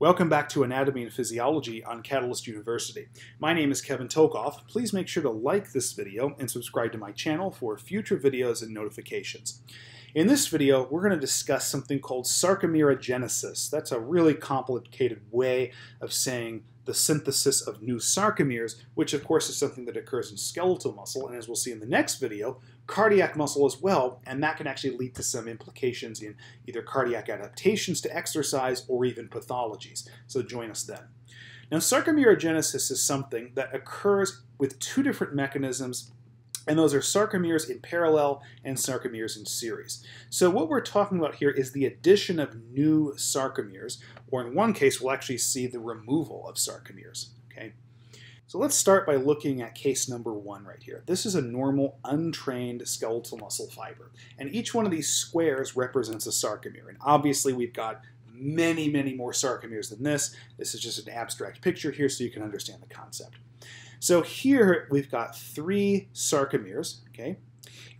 Welcome back to Anatomy and Physiology on Catalyst University. My name is Kevin Tokoph. Please make sure to like this video and subscribe to my channel for future videos and notifications. In this video, we're going to discuss something called sarcomerogenesis. That's a really complicated way of saying the synthesis of new sarcomeres, which of course is something that occurs in skeletal muscle, and as we'll see in the next video, cardiac muscle as well, and that can actually lead to some implications in either cardiac adaptations to exercise or even pathologies. So join us then. Now, sarcomerogenesis is something that occurs with two different mechanisms and those are sarcomeres in parallel and sarcomeres in series. So what we're talking about here is the addition of new sarcomeres, or in one case we'll actually see the removal of sarcomeres. Okay. So let's start by looking at case number one right here. This is a normal untrained skeletal muscle fiber, and each one of these squares represents a sarcomere. And obviously we've got many, many more sarcomeres than this. This is just an abstract picture here so you can understand the concept. So here we've got three sarcomeres, okay?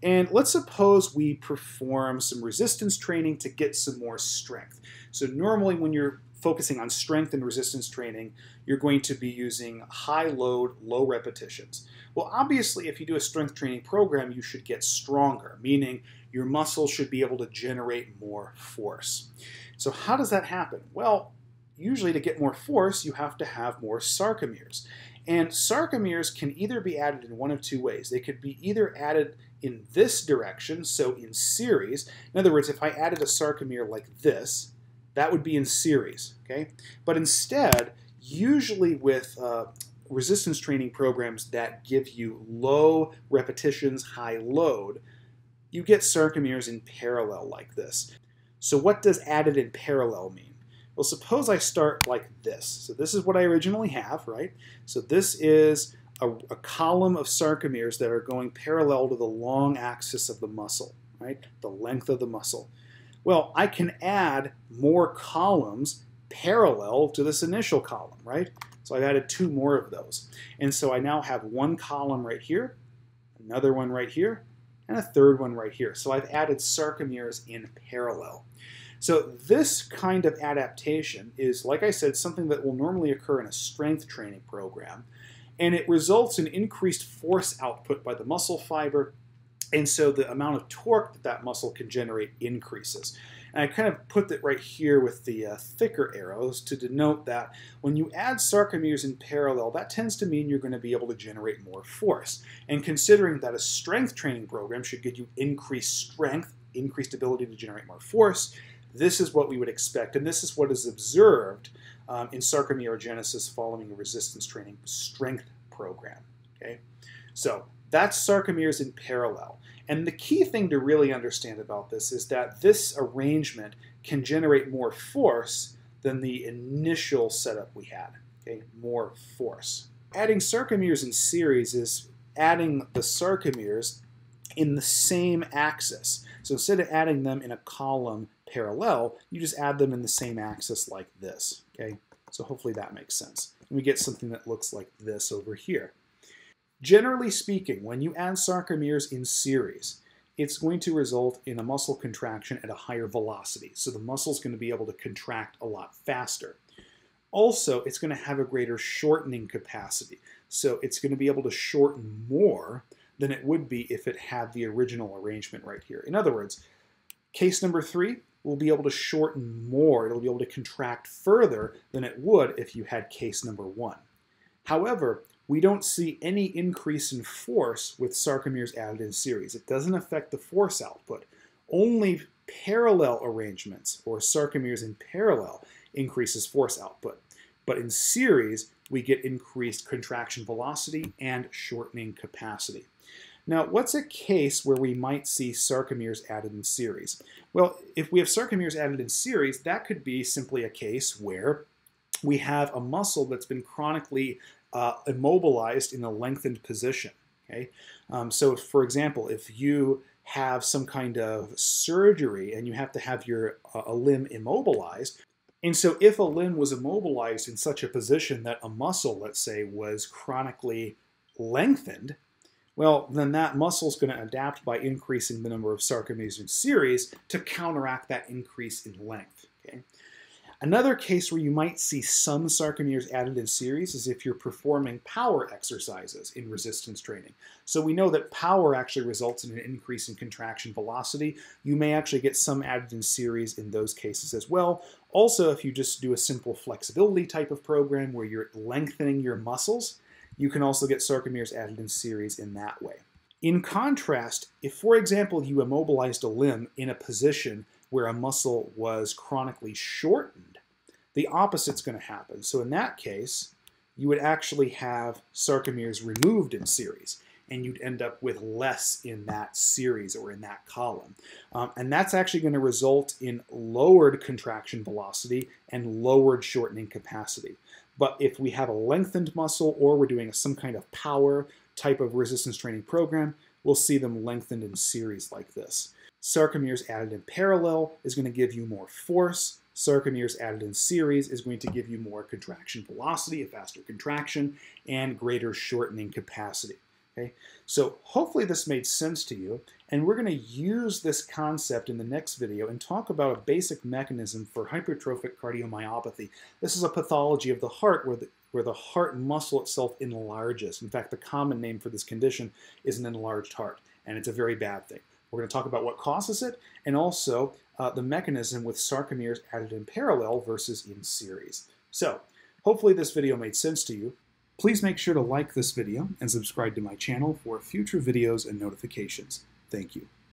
And let's suppose we perform some resistance training to get some more strength. So normally when you're focusing on strength and resistance training, you're going to be using high load, low repetitions. Well, obviously, if you do a strength training program, you should get stronger, meaning your muscles should be able to generate more force. So how does that happen? Well, usually to get more force, you have to have more sarcomeres. And sarcomeres can either be added in one of two ways. They could be either added in this direction, so in series. In other words, if I added a sarcomere like this, that would be in series, okay? But instead, usually with uh, resistance training programs that give you low repetitions, high load, you get sarcomeres in parallel like this. So what does added in parallel mean? Well, suppose I start like this. So this is what I originally have, right? So this is a, a, column of sarcomeres that are going parallel to the long axis of the muscle, right? The length of the muscle. Well, I can add more columns parallel to this initial column, right? So I've added two more of those. And so I now have one column right here, another one right here, and a third one right here. So I've added sarcomeres in parallel. So this kind of adaptation is, like I said, something that will normally occur in a strength training program, and it results in increased force output by the muscle fiber, and so the amount of torque that that muscle can generate increases. And I kind of put that right here with the uh, thicker arrows to denote that when you add sarcomeres in parallel, that tends to mean you're going to be able to generate more force. And considering that a strength training program should give you increased strength, increased ability to generate more force, this is what we would expect, and this is what is observed um, in sarcomerogenesis following a resistance training strength program. Okay, so that's sarcomeres in parallel. And the key thing to really understand about this is that this arrangement can generate more force than the initial setup we had. Okay, more force. Adding sarcomeres in series is adding the sarcomeres in the same axis. So instead of adding them in a column parallel, you just add them in the same axis like this. Okay, so hopefully that makes sense. And we get something that looks like this over here. Generally speaking, when you add sarcomeres in series, it's going to result in a muscle contraction at a higher velocity. So the muscle's going to be able to contract a lot faster. Also, it's going to have a greater shortening capacity. So it's going to be able to shorten more than it would be if it had the original arrangement right here. In other words, case number three will be able to shorten more. It'll be able to contract further than it would if you had case number one. However, we don't see any increase in force with sarcomeres added in series. It doesn't affect the force output. Only parallel arrangements, or sarcomeres in parallel, increases force output. But in series, we get increased contraction velocity and shortening capacity. Now, what's a case where we might see sarcomeres added in series? Well, if we have sarcomeres added in series, that could be simply a case where we have a muscle that's been chronically uh, immobilized in a lengthened position. Okay, um, so for example, if you have some kind of surgery and you have to have your uh, a limb immobilized, and so if a limb was immobilized in such a position that a muscle, let's say, was chronically lengthened, well, then that muscle is going to adapt by increasing the number of sarcomeres in series to counteract that increase in length. Okay? Another case where you might see some sarcomeres added in series is if you're performing power exercises in resistance training. So we know that power actually results in an increase in contraction velocity. You may actually get some added in series in those cases as well. Also, if you just do a simple flexibility type of program where you're lengthening your muscles, you can also get sarcomeres added in series in that way. In contrast, if for example you immobilized a limb in a position where a muscle was chronically shortened, the opposite's going to happen. So in that case, you would actually have sarcomeres removed in series, and you'd end up with less in that series or in that column. Um, and that's actually going to result in lowered contraction velocity and lowered shortening capacity. But if we have a lengthened muscle or we're doing some kind of power type of resistance training program, we'll see them lengthened in series like this. Sarcomeres added in parallel is going to give you more force. Sarcomeres added in series is going to give you more contraction velocity, a faster contraction, and greater shortening capacity. Okay, so hopefully this made sense to you, and we're going to use this concept in the next video and talk about a basic mechanism for hypertrophic cardiomyopathy. This is a pathology of the heart where the, where the heart muscle itself enlarges. In fact, the common name for this condition is an enlarged heart, and it's a very bad thing. We're going to talk about what causes it and also uh, the mechanism with sarcomeres added in parallel versus in series. So, hopefully this video made sense to you. Please make sure to like this video and subscribe to my channel for future videos and notifications. Thank you.